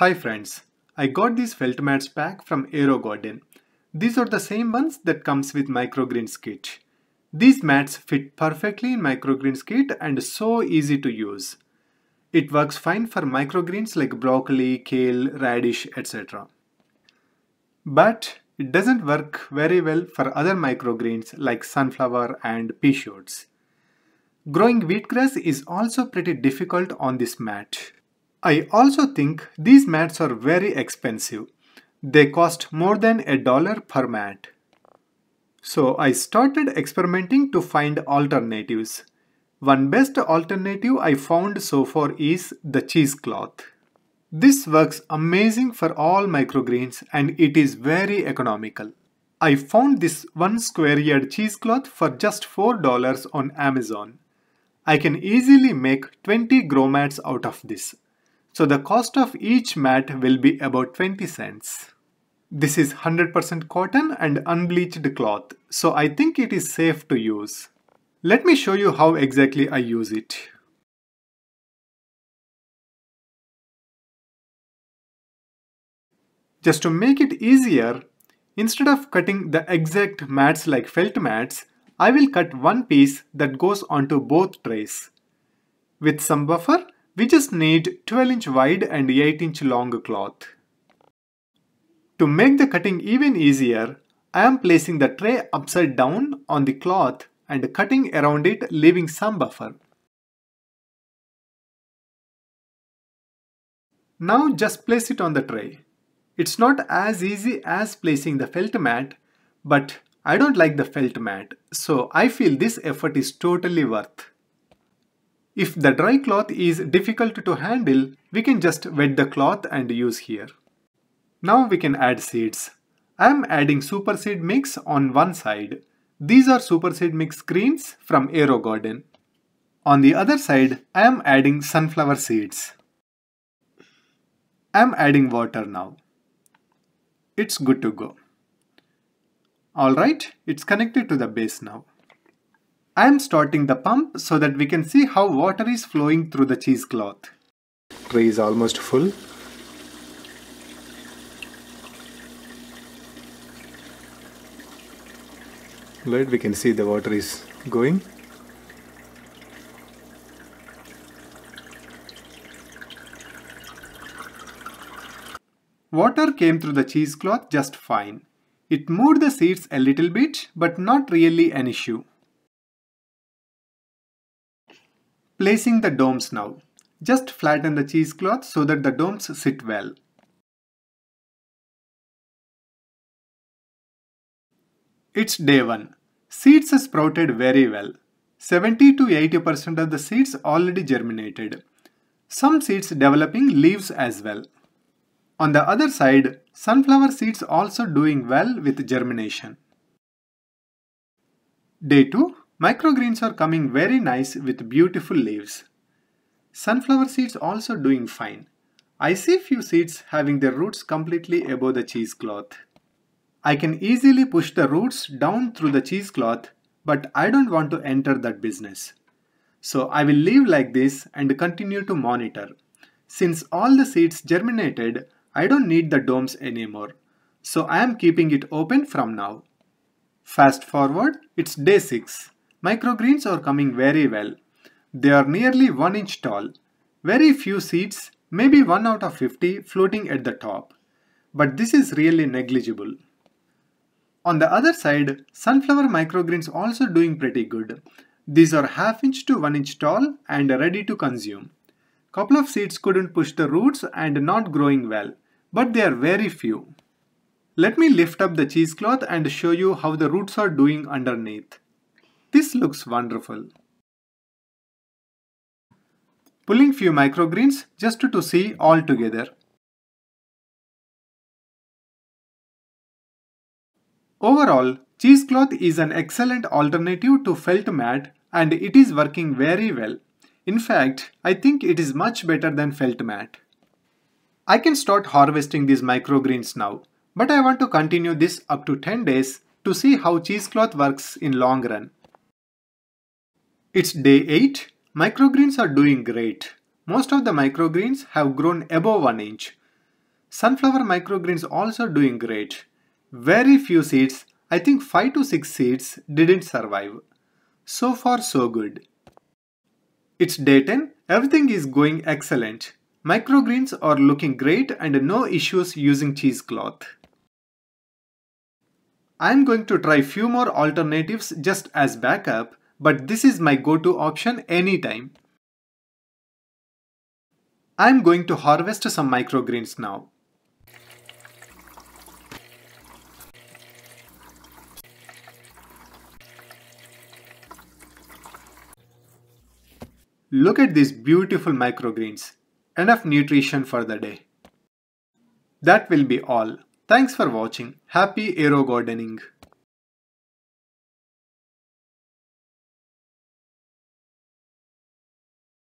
Hi friends, I got these felt mats pack from AeroGarden. These are the same ones that comes with microgreens kit. These mats fit perfectly in microgreens kit and so easy to use. It works fine for microgreens like broccoli, kale, radish, etc. But it doesn't work very well for other microgreens like sunflower and pea shoots. Growing wheatgrass is also pretty difficult on this mat. I also think these mats are very expensive. They cost more than a dollar per mat. So I started experimenting to find alternatives. One best alternative I found so far is the cheesecloth. This works amazing for all microgreens and it is very economical. I found this one square yard cheesecloth for just $4 on Amazon. I can easily make 20 grow mats out of this. So the cost of each mat will be about 20 cents. This is 100% cotton and unbleached cloth, so I think it is safe to use. Let me show you how exactly I use it. Just to make it easier, instead of cutting the exact mats like felt mats, I will cut one piece that goes onto both trays. With some buffer, we just need 12 inch wide and 8 inch long cloth. To make the cutting even easier, I am placing the tray upside down on the cloth and cutting around it leaving some buffer. Now just place it on the tray. It's not as easy as placing the felt mat, but I don't like the felt mat, so I feel this effort is totally worth. If the dry cloth is difficult to handle, we can just wet the cloth and use here. Now we can add seeds. I am adding super seed mix on one side. These are super seed mix greens from AeroGarden. On the other side, I am adding sunflower seeds. I am adding water now. It's good to go. Alright, it's connected to the base now. I am starting the pump so that we can see how water is flowing through the cheesecloth. Tray is almost full. Right, we can see the water is going. Water came through the cheesecloth just fine. It moved the seeds a little bit, but not really an issue. Placing the domes now. Just flatten the cheesecloth so that the domes sit well. It's day 1. Seeds sprouted very well. 70 to 80% of the seeds already germinated. Some seeds developing leaves as well. On the other side, sunflower seeds also doing well with germination. Day 2. Microgreens are coming very nice with beautiful leaves. Sunflower seeds also doing fine. I see few seeds having their roots completely above the cheesecloth. I can easily push the roots down through the cheesecloth, but I don't want to enter that business. So I will leave like this and continue to monitor. Since all the seeds germinated, I don't need the domes anymore. So I am keeping it open from now. Fast forward, it's day 6. Microgreens are coming very well. They are nearly 1 inch tall. Very few seeds, maybe 1 out of 50 floating at the top. But this is really negligible. On the other side, sunflower microgreens also doing pretty good. These are half inch to 1 inch tall and ready to consume. Couple of seeds couldn't push the roots and not growing well, but they are very few. Let me lift up the cheesecloth and show you how the roots are doing underneath. This looks wonderful. Pulling few microgreens just to see all together. Overall, cheesecloth is an excellent alternative to felt mat and it is working very well. In fact, I think it is much better than felt mat. I can start harvesting these microgreens now, but I want to continue this up to 10 days to see how cheesecloth works in long run. It's day 8. Microgreens are doing great. Most of the microgreens have grown above 1 inch. Sunflower microgreens also doing great. Very few seeds, I think 5 to 6 seeds didn't survive. So far so good. It's day 10, everything is going excellent. Microgreens are looking great and no issues using cheesecloth. I'm going to try few more alternatives just as backup, but this is my go-to option anytime. I'm going to harvest some microgreens now. Look at these beautiful microgreens. Enough nutrition for the day. That will be all. Thanks for watching. Happy aero gardening.